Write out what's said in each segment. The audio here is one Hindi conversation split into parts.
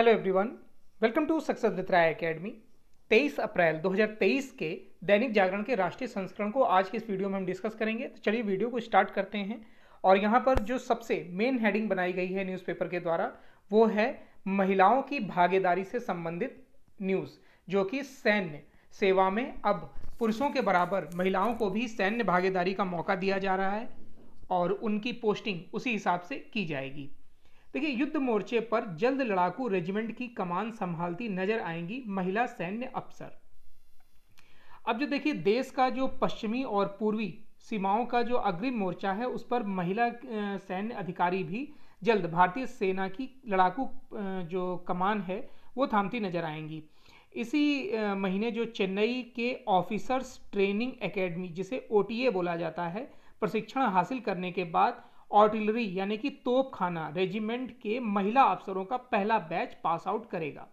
Hello everyone welcome to success with Rai academy 23 April 2023 के दैनिक जागरण के राष्ट्रीय संस्करण को आज के इस वीडियो में हम डिस्कस करेंगे। तो चलिए वीडियो को स्टार्ट करते हैं। और यहाँ पर जो सबसे मेन हेडिंग बनाई गई है न्यूज़पेपर के द्वारा, वो है महिलाओं की भागीदारी से संबंधित न्यूज़ जो कि सैन्य सेवा में अब पुरुषों के बराबर महिलाओं को भी सैन्य भागीदारी का मौका दिया जा रहा है और उनकी पोस्टिंग उसी हिसाब से की जाएगी। देखिए, युद्ध मोर्चे पर जल्द लड़ाकू रेजिमेंट की कमान संभालती नज़र आएँगी महिला सैन्य अफसर। अब जो देखिए, देश का जो पश्चिमी और पूर्वी सीमाओं का जो अग्रिम मोर्चा है, उस पर महिला सैन्य अधिकारी भी जल्द भारतीय सेना की लड़ाकू जो कमान है, वो थामती नज़र आएँगी। इसी महीने जो चेन्नई के ऑफिसर्स ट्रेनिंग एकेडमी, जिसे ओटीए बोला जाता है, प्रशिक्षण हासिल करने के बाद आर्टिलरी यानी कि तोप खाना रेजिमेंट के महिला अफसरों का पहला बैच पास आउट करेगा।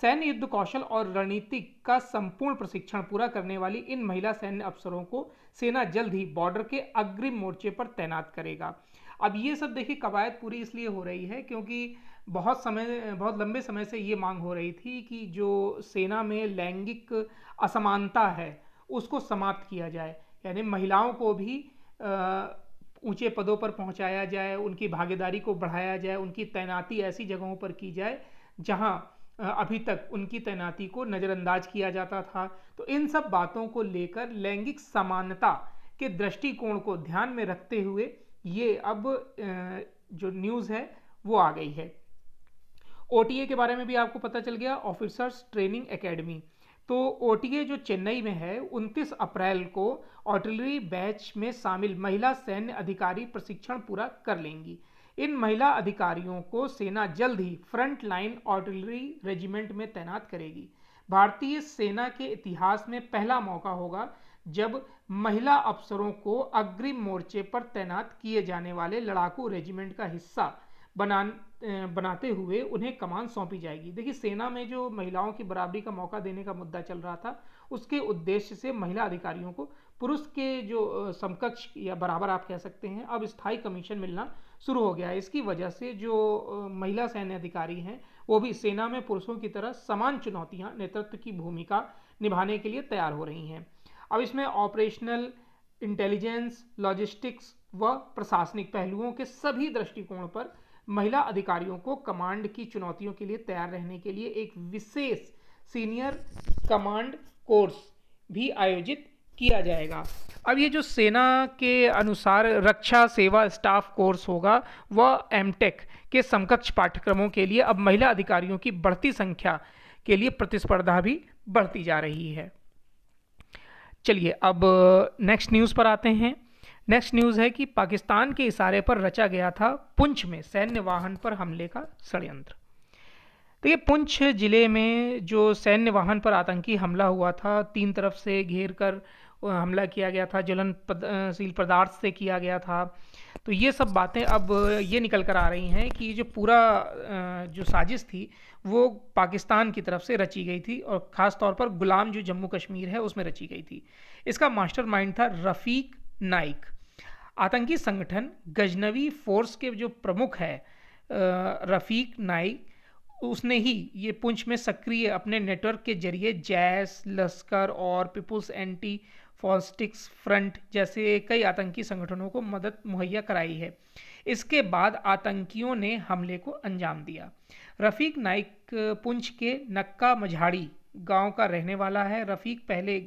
सैन्य युद्ध कौशल और रणनीतिक का संपूर्ण प्रशिक्षण पूरा करने वाली इन महिला सैन्य अफसरों को सेना जल्द ही बॉर्डर के अग्रिम मोर्चे पर तैनात करेगा। अब ये सब देखिए कवायद पूरी इसलिए हो रही है क्योंकि बहुत समय, बहुत लंबे समय से ये मांग हो रही थी कि जो सेना में लैंगिक असमानता है, उसको समाप्त किया जाए। यानी महिलाओं को भी ऊँचे पदों पर पहुँचाया जाए, उनकी भागीदारी को बढ़ाया जाए, उनकी तैनाती ऐसी जगहों पर की जाए जहाँ अभी तक उनकी तैनाती को नज़रअंदाज किया जाता था। तो इन सब बातों को लेकर लैंगिक समानता के दृष्टिकोण को ध्यान में रखते हुए ये अब जो न्यूज़ है, वो आ गई है। ओटीए के बारे में भी आपको पता चल गया, ऑफिसर्स ट्रेनिंग एकेडमी। तो ओटीए जो चेन्नई में है 29 अप्रैल को आर्टिलरी बैच में शामिल महिला सैन्य अधिकारी प्रशिक्षण पूरा कर लेंगी। इन महिला अधिकारियों को सेना जल्द ही फ्रंट लाइन आर्टिलरी रेजिमेंट में तैनात करेगी। भारतीय सेना के इतिहास में पहला मौका होगा, जब महिला अफसरों को अग्रिम मोर्चे पर तैनात किए जाने वाले लड़ाकू रेजिमेंट का हिस्सा बना बनाते हुए उन्हें कमान सौंपी जाएगी। देखिए, सेना में जो महिलाओं की बराबरी का मौका देने का मुद्दा चल रहा था, उसके उद्देश्य से महिला अधिकारियों को पुरुष के जो समकक्ष या बराबर आप कह सकते हैं, अब स्थायी कमीशन मिलना शुरू हो गया है। इसकी वजह से जो महिला सैन्य अधिकारी हैं, वो भी सेना में पुरुषों की तरह समान चुनौतियाँ नेतृत्व की भूमिका निभाने के लिए तैयार हो रही हैं। अब इसमें ऑपरेशनल इंटेलिजेंस, लॉजिस्टिक्स व प्रशासनिक पहलुओं के सभी दृष्टिकोण पर महिला अधिकारियों को कमांड की चुनौतियों के लिए तैयार रहने के लिए एक विशेष सीनियर कमांड कोर्स भी आयोजित किया जाएगा। अब ये जो सेना के अनुसार रक्षा सेवा स्टाफ कोर्स होगा, वह एमटेक के समकक्ष पाठ्यक्रमों के लिए अब महिला अधिकारियों की बढ़ती संख्या के लिए प्रतिस्पर्धा भी बढ़ती जा रही है। चलिए, अब नेक्स्ट न्यूज़ पर आते हैं। नेक्स्ट न्यूज़ है कि पाकिस्तान के इशारे पर रचा गया था पुंछ में, सैन्य वाहन पर हमले का षड्यंत्र। देखिए पुंछ ज़िले में जो सैन्य वाहन पर आतंकी हमला हुआ था, तीन तरफ़ से घेर कर हमला किया गया था ज्वलनशील पदार्थ से किया गया था। तो ये सब बातें अब ये निकल कर आ रही हैं कि जो पूरा जो साजिश थी, वो पाकिस्तान की तरफ़ से रची गई थी और ख़ास तौर पर गुलाम जो जम्मू कश्मीर है, उसमें रची गई थी। इसका मास्टरमाइंड था रफ़ीक नाइक। आतंकी संगठन गजनवी फोर्स के जो प्रमुख है रफ़ीक नाइक, उसने ही ये पुंछ में सक्रिय अपने नेटवर्क के ज़रिए जैस, लश्कर और पीपुल्स एंटी फॉस्टिक्स फ्रंट जैसे कई आतंकी संगठनों को मदद मुहैया कराई है। इसके बाद आतंकियों ने हमले को अंजाम दिया। रफ़ीक नाइक पुंछ के नक्का मझाड़ी गाँव का रहने वाला है। रफ़ीक पहले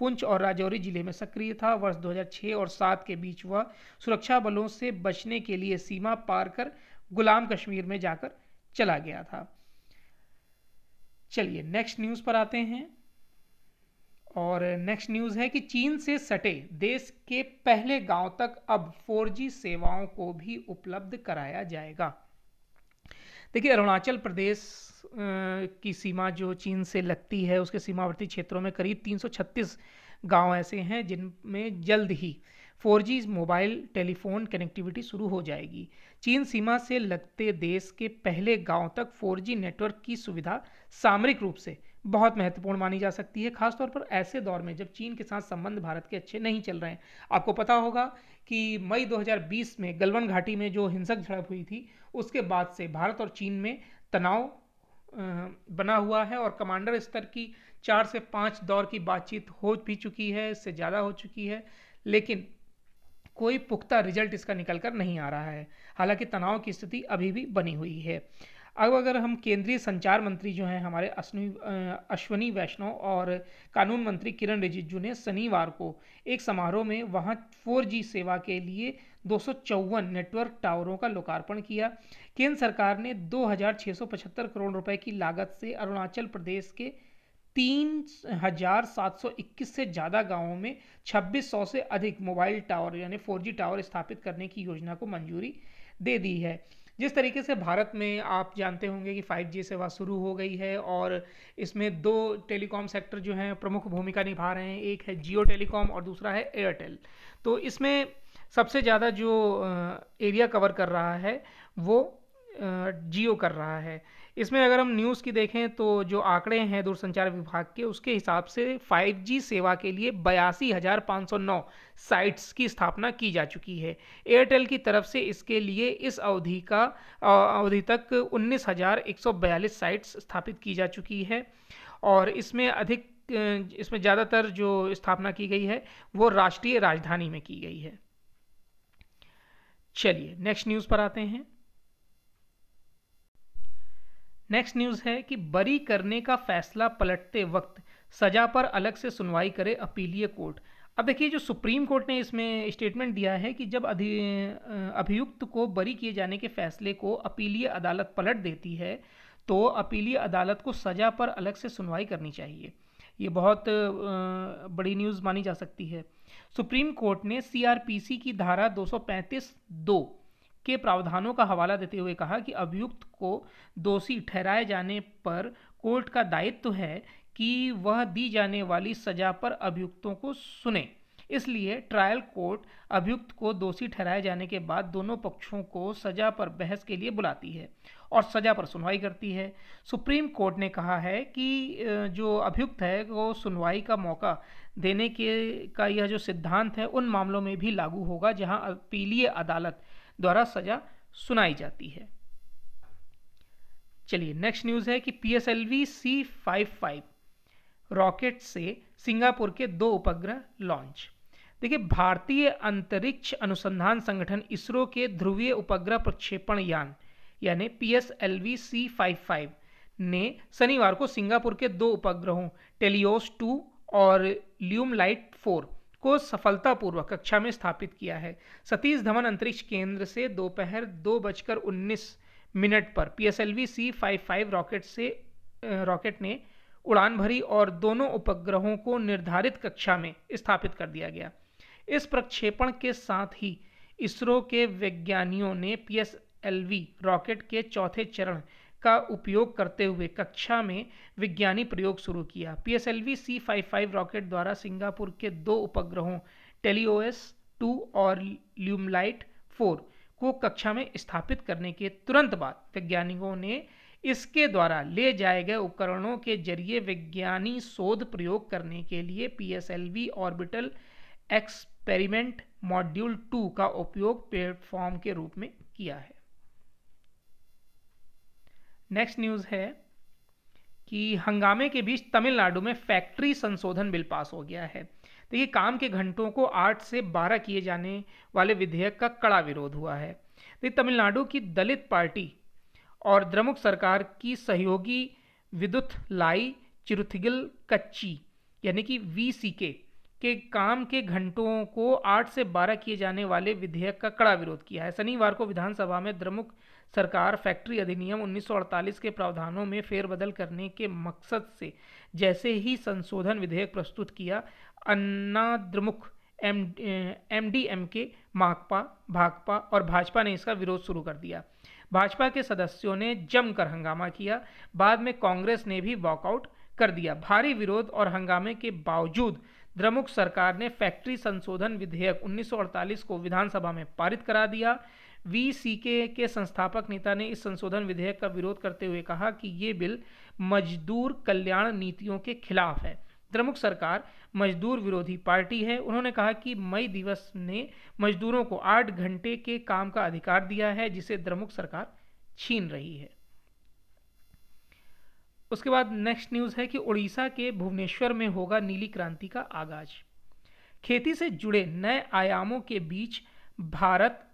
पुंछ और राजौरी ज़िले में सक्रिय था। वर्ष 2006 और 7 के बीच वह सुरक्षा बलों से बचने के लिए सीमा पार कर गुलाम कश्मीर में जाकर चला गया था। चलिए नेक्स्ट न्यूज़ पर आते हैं और नेक्स्ट न्यूज़ है कि चीन से सटे देश के पहले गाँव तक अब 4G सेवाओं को भी उपलब्ध कराया जाएगा। देखिए, अरुणाचल प्रदेश की सीमा जो चीन से लगती है, उसके सीमावर्ती क्षेत्रों में करीब 336 गाँव ऐसे हैं जिनमें जल्द ही 4G मोबाइल, टेलीफोन कनेक्टिविटी शुरू हो जाएगी। चीन सीमा से लगते देश के पहले गाँव तक 4G नेटवर्क की सुविधा सामरिक रूप से बहुत महत्वपूर्ण मानी जा सकती है, खासतौर पर ऐसे दौर में जब चीन के साथ संबंध भारत के अच्छे नहीं चल रहे हैं। आपको पता होगा कि मई 2020 में गलवन घाटी में जो हिंसक झड़प हुई थी, उसके बाद से भारत और चीन में तनाव बना हुआ है और कमांडर स्तर की चार से पाँच दौर की बातचीत हो भी चुकी है, इससे ज़्यादा हो चुकी है, लेकिन कोई पुख्ता रिज़ल्ट इसका निकल कर नहीं आ रहा है। हालाँकि तनाव की स्थिति अभी भी बनी हुई है। अब अगर हम केंद्रीय संचार मंत्री जो हैं हमारे अश्विनी अश्वनी वैष्णव और कानून मंत्री किरण रिजिजू ने शनिवार को एक समारोह में वहाँ 4G सेवा के लिए दो सौ चौवन नेटवर्क टावरों का लोकार्पण किया। केंद्र सरकार ने 2,675 करोड़ रुपए की लागत से अरुणाचल प्रदेश के तीन हज़ार सात सौ इक्कीस से ज़्यादा गाँवों में छब्बीस सौ से अधिक मोबाइल टावर यानी 4G टावर स्थापित करने की योजना को मंजूरी दे दी है। जिस तरीके से भारत में आप जानते होंगे कि 5G सेवा शुरू हो गई है और इसमें दो टेलीकॉम सेक्टर जो हैं, प्रमुख भूमिका निभा रहे हैं। एक है जियो टेलीकॉम और दूसरा है एयरटेल। तो इसमें सबसे ज़्यादा जो एरिया कवर कर रहा है, वो जियो कर रहा है। इसमें अगर हम न्यूज़ की देखें तो जो आंकड़े हैं दूरसंचार विभाग के, उसके हिसाब से 5G सेवा के लिए बयासी हज़ार पाँच सौ नौ साइट्स की स्थापना की जा चुकी है। एयरटेल की तरफ़ से इसके लिए इस अवधि का अवधि तक उन्नीस हज़ार एक सौ बयालीस साइट्स स्थापित की जा चुकी है और इसमें अधिक इसमें ज़्यादातर जो स्थापना की गई है वो राष्ट्रीय राजधानी में की गई है। चलिए नेक्स्ट न्यूज़ पर आते हैं। नेक्स्ट न्यूज़ है कि बरी करने का फैसला पलटते वक्त सजा पर अलग से सुनवाई करे अपीलीय कोर्ट। अब देखिए, जो सुप्रीम कोर्ट ने इसमें स्टेटमेंट दिया है कि जब अधि अभियुक्त को बरी किए जाने के फैसले को अपीलीय अदालत पलट देती है तो अपीलीय अदालत को सजा पर अलग से सुनवाई करनी चाहिए। ये बहुत बड़ी न्यूज़ मानी जा सकती है। सुप्रीम कोर्ट ने सीआरपीसी की धारा 235 दो के प्रावधानों का हवाला देते हुए कहा कि अभियुक्त को दोषी ठहराए जाने पर कोर्ट का दायित्व है कि वह दी जाने वाली सजा पर अभियुक्तों को सुने। इसलिए ट्रायल कोर्ट अभियुक्त को दोषी ठहराए जाने के बाद दोनों पक्षों को सजा पर बहस के लिए बुलाती है और सजा पर सुनवाई करती है। सुप्रीम कोर्ट ने कहा है कि जो अभियुक्त है, वो सुनवाई का मौका देने के, का यह जो सिद्धांत है, उन मामलों में भी लागू होगा, जहाँ अपीलीय अदालत द्वारा सजा सुनाई जाती है। चलिए नेक्स्ट न्यूज़ है कि P S L V C five five rocket से सिंगापुर के दो उपग्रह लॉन्च देखिए, भारतीय अंतरिक्ष अनुसंधान संगठन इसरो के ध्रुवीय उपग्रह प्रक्षेपण यान, यानी P S L V C five five ने शनिवार को सिंगापुर के दो उपग्रहों टेलियोस टू और ल्यूम लाइट फोर को सफलतापूर्वक कक्षा में स्थापित किया है। सतीश धवन अंतरिक्ष केंद्र से दोपहर दो बजकर उन्नीस मिनट पर P S L V C five five rocket से रॉकेट ने उड़ान भरी और दोनों उपग्रहों को निर्धारित कक्षा में स्थापित कर दिया गया। इस प्रक्षेपण के साथ ही इसरो के वैज्ञानियों ने P S L V rocket के चौथे चरण का उपयोग करते हुए कक्षा में विज्ञानी प्रयोग शुरू किया। P S L V C five five rocket द्वारा सिंगापुर के दो उपग्रहों टेलीओएस टू और ल्यूमलाइट फोर को कक्षा में स्थापित करने के तुरंत बाद वैज्ञानिकों ने इसके द्वारा ले जाए गए उपकरणों के ज़रिए विज्ञानी शोध प्रयोग करने के लिए P S L V orbital experiment module two का उपयोग प्लेटफॉर्म के रूप में किया है। नेक्स्ट न्यूज़ है कि हंगामे के बीच तमिलनाडु में फैक्ट्री संशोधन बिल पास हो गया है। देखिए काम के घंटों को आठ से बारह किए जाने वाले विधेयक का कड़ा विरोध हुआ है। देखिए तमिलनाडु की दलित पार्टी और द्रमुक सरकार की सहयोगी विद्युत लाई चिरुथिगल कच्ची, यानी कि वी के काम के घंटों को आठ से बारह किए जाने वाले विधेयक का कड़ा विरोध किया है। शनिवार को विधानसभा में द्रमुक सरकार फैक्ट्री अधिनियम 1948 के प्रावधानों में फेरबदल करने के मकसद से जैसे ही संशोधन विधेयक प्रस्तुत किया Anna DMK M M D M K Makpa, Bhakpa और भाजपा ने इसका विरोध शुरू कर दिया। भाजपा के सदस्यों ने जमकर हंगामा किया, बाद में कांग्रेस ने भी वॉकआउट कर दिया। भारी विरोध और हंगामे के बावजूद द्रमुक सरकार ने फैक्ट्री संशोधन विधेयक 1948 को विधानसभा में पारित करा दिया। वी सी के के संस्थापक नेता ने इस संशोधन विधेयक का विरोध करते हुए कहा कि ये बिल मजदूर कल्याण नीतियों के खिलाफ है। द्रमुक सरकार मजदूर विरोधी पार्टी है। उन्होंने कहा कि मई दिवस ने मजदूरों को आठ घंटे के काम का अधिकार दिया है, जिसे द्रमुक सरकार छीन रही है। उसके बाद नेक्स्ट न्यूज़ है कि उड़ीसा के भुवनेश्वर में होगा नीली क्रांति का आगाज़। खेती से जुड़े नए आयामों के बीच भारत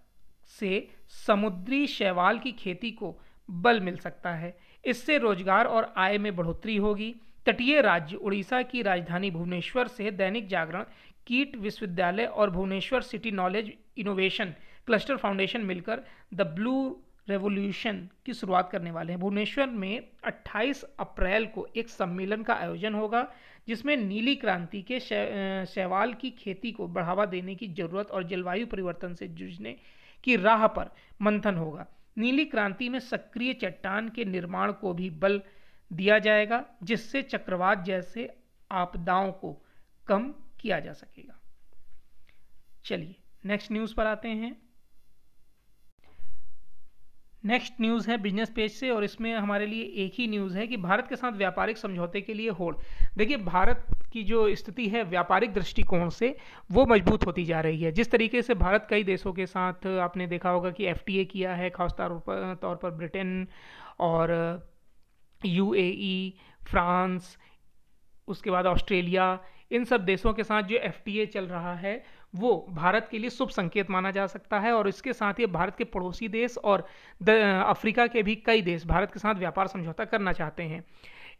से समुद्री शैवाल की खेती को बल मिल सकता है। इससे रोज़गार और आय में बढ़ोतरी होगी। तटीय राज्य उड़ीसा की राजधानी भुवनेश्वर से दैनिक जागरण, कीट विश्वविद्यालय और Bhubaneswar city knowledge innovation cluster foundation मिलकर द ब्लू रेवोल्यूशन की शुरुआत करने वाले हैं। भुवनेश्वर में 28 अप्रैल को एक सम्मेलन का आयोजन होगा, जिसमें नीली क्रांति के शैवाल की खेती को बढ़ावा देने की ज़रूरत और जलवायु परिवर्तन से जूझने की राह पर मंथन होगा। नीली क्रांति में सक्रिय चट्टान के निर्माण को भी बल दिया जाएगा, जिससे चक्रवात जैसे आपदाओं को कम किया जा सकेगा। चलिए नेक्स्ट न्यूज़ पर आते हैं। नेक्स्ट न्यूज़ है बिज़नेस पेज से और इसमें हमारे लिए एक ही न्यूज़ है कि भारत के साथ व्यापारिक समझौते के लिए होड़। देखिए, भारत की जो स्थिति है व्यापारिक दृष्टिकोण से, वो मज़बूत होती जा रही है। जिस तरीके से भारत कई देशों के साथ, आपने देखा होगा कि एफटीए किया है खासतौर पर, तौर पर ब्रिटेन और यूएई फ्रांस, उसके बाद ऑस्ट्रेलिया, इन सब देशों के साथ जो एफटीए चल रहा है, वो भारत के लिए शुभ संकेत माना जा सकता है। और इसके साथ ही भारत के पड़ोसी देश और अफ्रीका के भी कई देश भारत के साथ व्यापार समझौता करना चाहते हैं।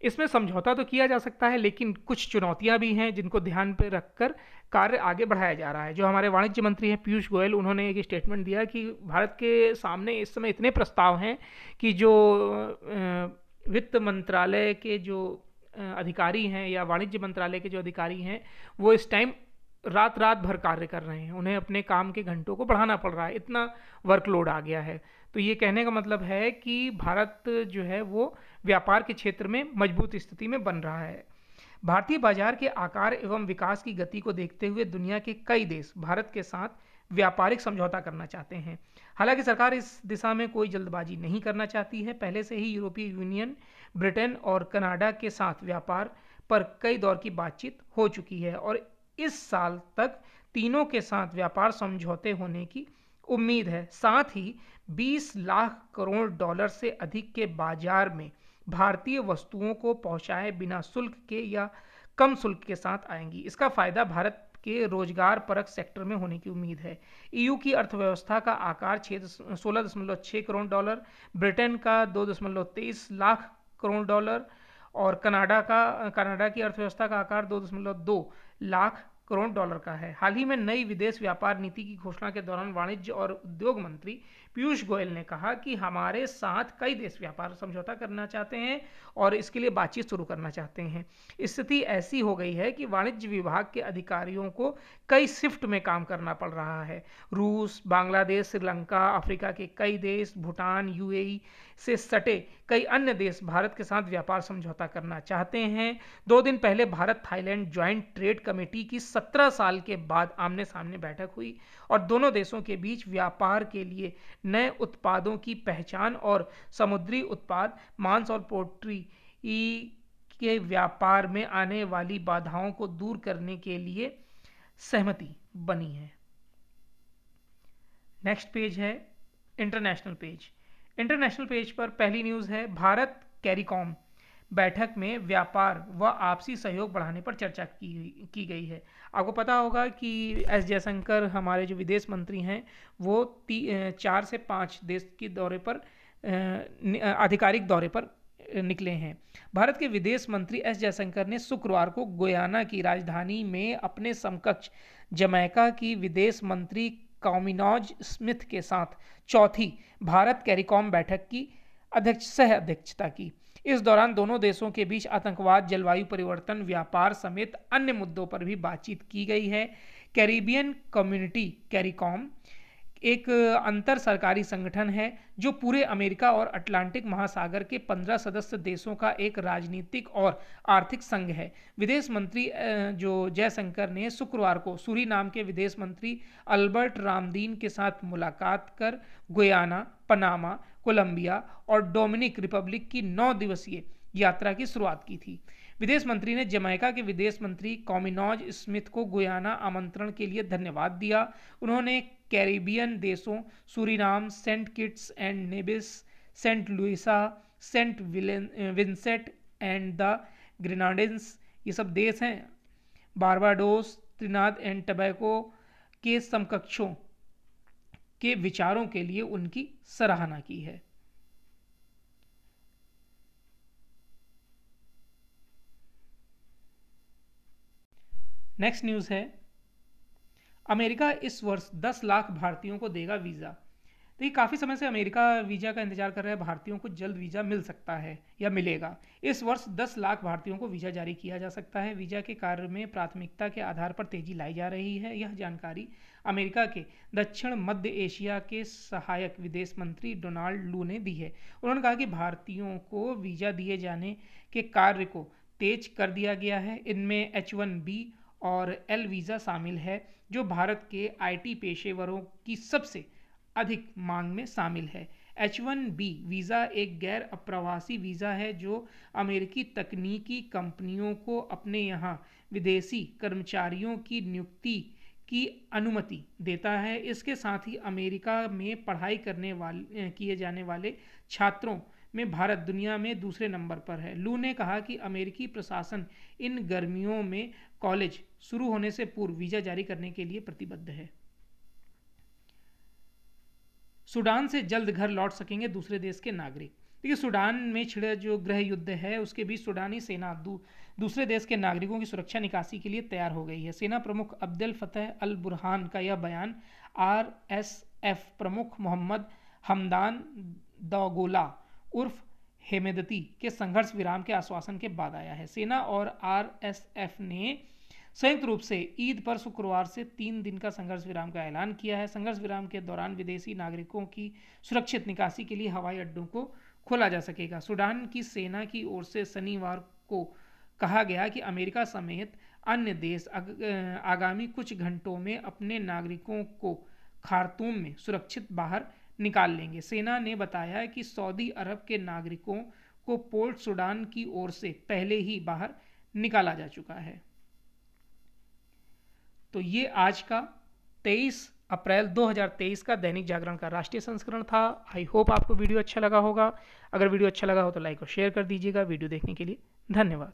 इसमें समझौता तो किया जा सकता है, लेकिन कुछ चुनौतियाँ भी हैं जिनको ध्यान पर रखकर कार्य आगे बढ़ाया जा रहा है। जो हमारे वाणिज्य मंत्री हैं पीयूष गोयल, उन्होंने एक स्टेटमेंट दिया कि भारत के सामने इस समय इतने प्रस्ताव हैं कि जो वित्त मंत्रालय के जो अधिकारी हैं या वाणिज्य मंत्रालय के जो अधिकारी हैं, वो इस टाइम रात रात भर कार्य कर रहे हैं। उन्हें अपने काम के घंटों को बढ़ाना पड़ रहा है। इतना वर्कलोड आ गया है। तो ये कहने का मतलब है कि भारत जो है वो व्यापार के क्षेत्र में मज़बूत स्थिति में बन रहा है। भारतीय बाज़ार के आकार एवं विकास की गति को देखते हुए दुनिया के कई देश भारत के साथ व्यापारिक समझौता करना चाहते हैं। हालाँकि सरकार इस दिशा में कोई जल्दबाजी नहीं करना चाहती है। पहले से ही यूरोपीय यूनियन, ब्रिटेन और कनाडा के साथ व्यापार पर कई दौर की बातचीत हो चुकी है और इस साल तक तीनों के साथ व्यापार समझौते होने की उम्मीद है। साथ ही 20 लाख करोड़ डॉलर से अधिक के बाज़ार में भारतीय वस्तुओं को पहुँचाए बिना शुल्क के या कम शुल्क के साथ आएँगी। इसका फ़ायदा भारत के रोज़गार परक सेक्टर में होने की उम्मीद है। ईयू की अर्थव्यवस्था का आकार सोलह दशमलव छः करोड़ डॉलर, ब्रिटेन का दो दशमलव तेईस लाख करोड़ डॉलर और कनाडा का, कनाडा की अर्थव्यवस्था का आकार दो दशमलव दो लाख करोड़ डॉलर का है। हाल ही में नई विदेश व्यापार नीति की घोषणा के दौरान वाणिज्य और उद्योग मंत्री पीयूष गोयल ने कहा कि हमारे साथ कई देश व्यापार समझौता करना चाहते हैं और इसके लिए बातचीत शुरू करना चाहते हैं। स्थिति ऐसी हो गई है कि वाणिज्य विभाग के अधिकारियों को कई शिफ्ट में काम करना पड़ रहा है। रूस, बांग्लादेश, श्रीलंका, अफ्रीका के कई देश, भूटान, यूएई से सटे कई अन्य देश भारत के साथ व्यापार समझौता करना चाहते हैं। दो दिन पहले Bharat Thailand joint trade committee की सत्रह साल के बाद आमने सामने बैठक हुई और दोनों देशों के बीच व्यापार के लिए नए उत्पादों की पहचान और समुद्री उत्पाद, मांस और पोल्ट्री के व्यापार में आने वाली बाधाओं को दूर करने के लिए सहमति बनी है। नेक्स्ट पेज है इंटरनेशनल पेज इंटरनेशनल पेज पर पहली न्यूज़ है, भारत कैरिकॉम बैठक में व्यापार व आपसी सहयोग बढ़ाने पर चर्चा की की गई है। आपको पता होगा कि एस जयशंकर हमारे जो विदेश मंत्री हैं, वो ती चार से पाँच देश के दौरे पर आधिकारिक दौरे पर निकले हैं। भारत के विदेश मंत्री एस जयशंकर ने शुक्रवार को गोयाना की राजधानी में अपने समकक्ष जमैका की विदेश मंत्री कॉमिनॉज स्मिथ के साथ चौथी भारत कैरिकॉम बैठक की अध्यक्ष, सह अध्यक्षता की। इस दौरान दोनों देशों के बीच आतंकवाद, जलवायु परिवर्तन, व्यापार समेत अन्य मुद्दों पर भी बातचीत की गई है। कैरिबियन कम्युनिटी, कैरिकॉम, एक अंतर सरकारी संगठन है, जो पूरे अमेरिका और अटलांटिक महासागर के पंद्रह सदस्य देशों का एक राजनीतिक और आर्थिक संघ है। विदेश मंत्री जो जयशंकर ने शुक्रवार को सूरी नाम के विदेश मंत्री अल्बर्ट रामदीन के साथ मुलाकात कर गुयाना, पनामा कोलंबिया और डोमिनिक रिपब्लिक की नौ दिवसीय यात्रा की शुरुआत की थी। विदेश मंत्री ने जमैका के विदेश मंत्री कॉमिनॉज स्मिथ को गुयाना आमंत्रण के लिए धन्यवाद दिया। उन्होंने कैरिबियन देशों, Suriname, saint Kitts and Nevis, saint Lucia, saint Vincent and the Grenadines ये सब देश हैं। बारबाडोस, त्रिनाद एंड टबैको के समकक्षों के विचारों के लिए उनकी सराहना की है। नेक्स्ट न्यूज़ है। अमेरिका इस वर्ष 10 लाख भारतीयों को देगा वीज़ा। तो ये काफ़ी समय से अमेरिका वीज़ा का इंतज़ार कर रहे हैं, भारतीयों को जल्द वीज़ा मिल सकता है या मिलेगा। इस वर्ष 10 लाख भारतीयों को वीज़ा जारी किया जा सकता है। वीज़ा के कार्य में प्राथमिकता के आधार पर तेज़ी लाई जा रही है। यह जानकारी अमेरिका के दक्षिण मध्य एशिया के सहायक विदेश मंत्री डोनाल्ड लू ने दी है। उन्होंने कहा कि भारतीयों को वीज़ा दिए जाने के कार्य को तेज कर दिया गया है। इनमें एच वन बी और एल वीज़ा शामिल है, जो भारत के आईटी पेशेवरों की सबसे अधिक मांग में शामिल है। एच वन बी वीज़ा एक गैर अप्रवासी वीज़ा है जो अमेरिकी तकनीकी कंपनियों को अपने यहाँ विदेशी कर्मचारियों की नियुक्ति की अनुमति देता है। इसके साथ ही अमेरिका में पढ़ाई करने वाले किए जाने वाले छात्रों में भारत दुनिया में दूसरे नंबर पर है। लू ने कहा कि अमेरिकी प्रशासन इन गर्मियों में कॉलेज शुरू होने से पूर्व वीज़ा जारी करने के लिए प्रतिबद्ध है। सूडान से जल्द घर लौट सकेंगे दूसरे देश के नागरिक। देखिए सूडान में छिड़े जो गृह युद्ध है उसके बीच सूडानी सेना दू, दूसरे देश के नागरिकों की सुरक्षा निकासी के लिए तैयार हो गई है। सेना प्रमुख अब्दुल फतेह अल बुरहान का यह बयान आर एस एफ़ प्रमुख मोहम्मद हमदान दौगोला उर्फ़ हेमेदती के संघर्ष विराम के आश्वासन के बाद आया है। सेना और आर एस एफ़ ने संयुक्त रूप से ईद पर शुक्रवार से तीन दिन का संघर्ष विराम का ऐलान किया है। संघर्ष विराम के दौरान विदेशी नागरिकों की सुरक्षित निकासी के लिए हवाई अड्डों को खोला जा सकेगा। सूडान की सेना की ओर से शनिवार को कहा गया कि अमेरिका समेत अन्य देश आगामी कुछ घंटों में अपने नागरिकों को खारतूम में सुरक्षित बाहर निकाल लेंगे। सेना ने बताया कि सऊदी अरब के नागरिकों को पोर्ट सूडान की ओर से पहले ही बाहर निकाला जा चुका है। तो ये आज का 23 अप्रैल 2023 का दैनिक जागरण का राष्ट्रीय संस्करण था। आई होप आपको वीडियो अच्छा लगा होगा। अगर वीडियो अच्छा लगा हो तो लाइक और शेयर कर दीजिएगा। वीडियो देखने के लिए धन्यवाद।